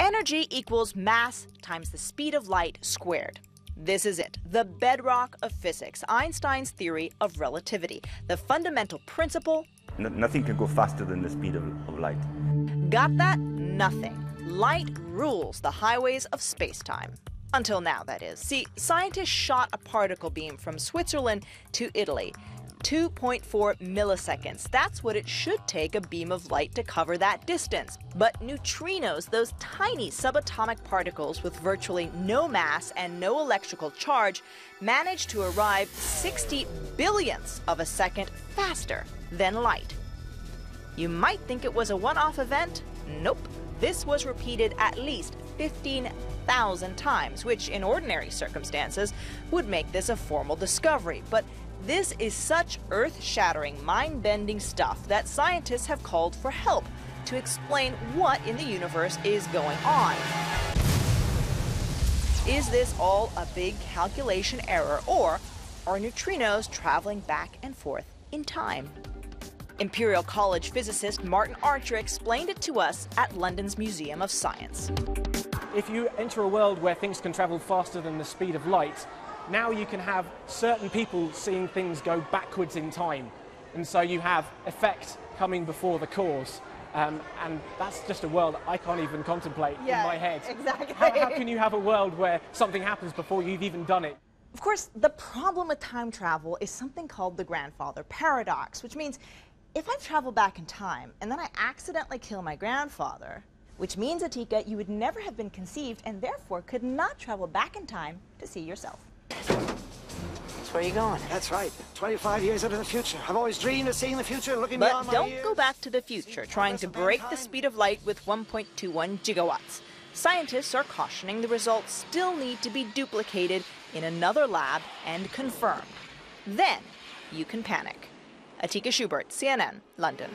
Energy equals mass times the speed of light squared. This is it, the bedrock of physics, Einstein's theory of relativity, the fundamental principle. nothing can go faster than the speed of, of light. Got that? Nothing. Light rules the highways of space-time. Until now, that is. See, scientists shot a particle beam from Switzerland to Italy. 2.4 milliseconds. That's what it should take a beam of light to cover that distance. But neutrinos, those tiny subatomic particles with virtually no mass and no electrical charge, manage to arrive 60 billionths of a second faster than light. You might think it was a one off event. Nope. This was repeated at least 15,000 times, which in ordinary circumstances would make this a formal discovery. But this is such earth shattering, mind bending stuff that scientists have called for help to explain what in the universe is going on. Is this all a big calculation error, or are neutrinos traveling back and forth in time? Imperial College physicist Martin Archer explained it to us at London's Museum of Science. If you enter a world where things can travel faster than the speed of light, now you can have certain people seeing things go backwards in time. And so you have effect coming before the cause. Um, and that's just a world I can't even contemplate yeah, in my head. Exactly. How, how can you have a world where something happens before you've even done it? Of course, the problem with time travel is something called the grandfather paradox, which means if I travel back in time and then I accidentally kill my grandfather, which means, Atika, you would never have been conceived and therefore could not travel back in time to see yourself. That's where you're going? That's right. 25 years into the future. I've always dreamed of seeing the future, looking but beyond my don't go back to the future trying to break the speed of light with 1.21 gigawatts. Scientists are cautioning the results still need to be duplicated in another lab and confirmed. Then you can panic. Atika Shubert, CNN, London.